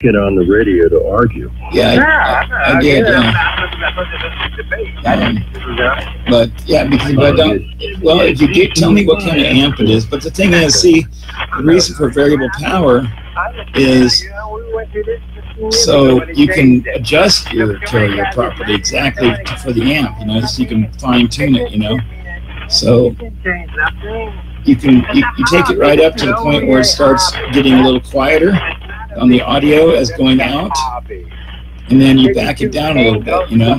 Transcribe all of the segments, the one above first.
get on the radio to argue. Yeah, Yeah, I, I, I did. Yeah. Yeah. But yeah, because if I don't. Oh, well, if you get, tell me what kind of amp it is. But the thing is, see, the reason for variable power is so you can adjust your carrier property exactly for the amp. You know, so you can fine tune it. You know, so you can you, you take it right up to the point where it starts getting a little quieter on the audio as going out, and then you back it down a little bit. You know,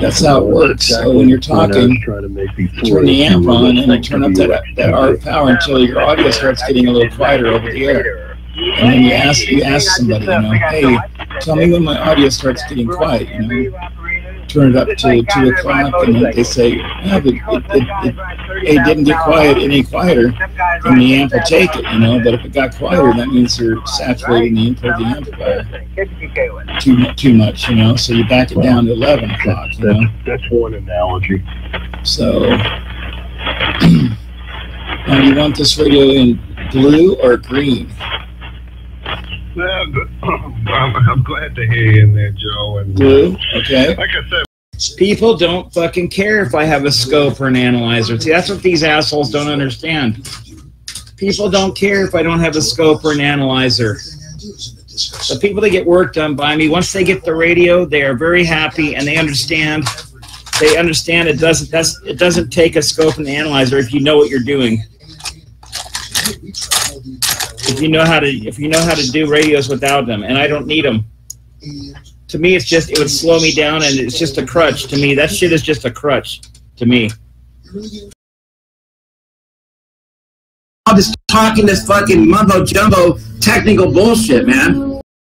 that's how it works. So when you're talking, turn the amp on and you turn up that that RF power until your audio starts getting a little quieter over the air. And then you ask you ask somebody, you know, hey, tell me when my audio starts getting quiet. You know, turn it up to two o'clock, and they say, yeah, but it, it, it, it didn't get quiet any quieter, and the amp will take it. You know, but if it got quieter, that means you're saturating the input of the amplifier too too much. You know, so you back it down to eleven o'clock. You know. That's, that's one analogy. So, now you want this radio in blue or green? I'm, I'm glad to hear you in there, Joe. And uh, Blue, okay. like I said, People don't fucking care if I have a scope or an analyzer. See, that's what these assholes don't understand. People don't care if I don't have a scope or an analyzer. The people that get work done by me, once they get the radio, they are very happy and they understand. They understand it doesn't it doesn't take a scope and analyzer if you know what you're doing. If you know how to if you know how to do radios without them, and I don't need them. To me, it's just it would slow me down, and it's just a crutch. To me, that shit is just a crutch. To me. I'm just talking this fucking mumbo jumbo technical bullshit, man.